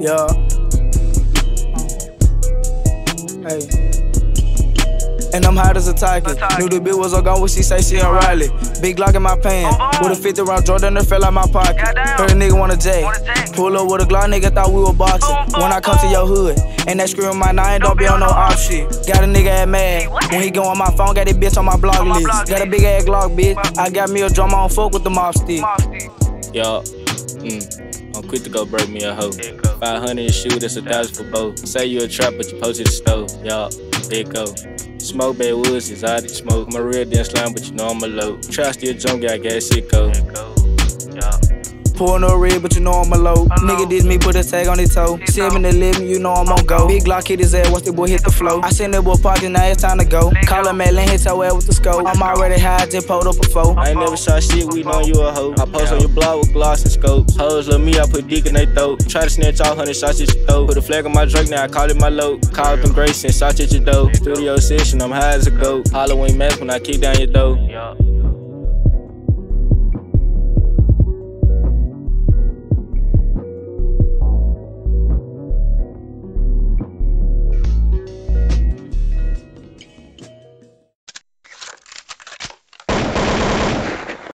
Yeah. Hey. And I'm hot as a target. Knew the bitch was a gun when she say she on Riley. Big Glock in my pants. With a 50 round Jordan that fell out my pocket. Heard a nigga want a J. Pull up with a Glock, nigga thought we were boxing. When I come to your hood, and that scream my nine, don't be on no opp shit. Got a nigga at mad. When he go on my phone, got that bitch on my blog list. Got a big ass Glock, bitch. I got me a drum, I don't fuck with the mob stick. Yo, mm, I'm quick to go break me a hoe. 500 a shoe, that's a thousand for both. Say you a trap, but you posted the stove. Yo, there it go. Smoke bad woods, of smoke. A real damn slime, but you know I'm a low. Try still jump, got gas, it go. Pour no red, but you know I'm a low. Nigga diss me, put a tag on his toe. 7 11, you know I'm on go. Big Glock hit his ass, watch the boy hit the flow. I seen that boy party, now it's time to go. Call him Madeline, hit your ass with the scope. I'm already high, just pulled up a foe. I ain't never shot shit, we know you a hoe. I post on your blog with gloss and scopes. Hoes love me, I put dick in they throat. Try to snatch all hundred shots at your throat. Put a flag on my drink, now I call it my load. Call them Grace and shots at your dough. Studio session, I'm high as a goat. Halloween mask when I kick down your door.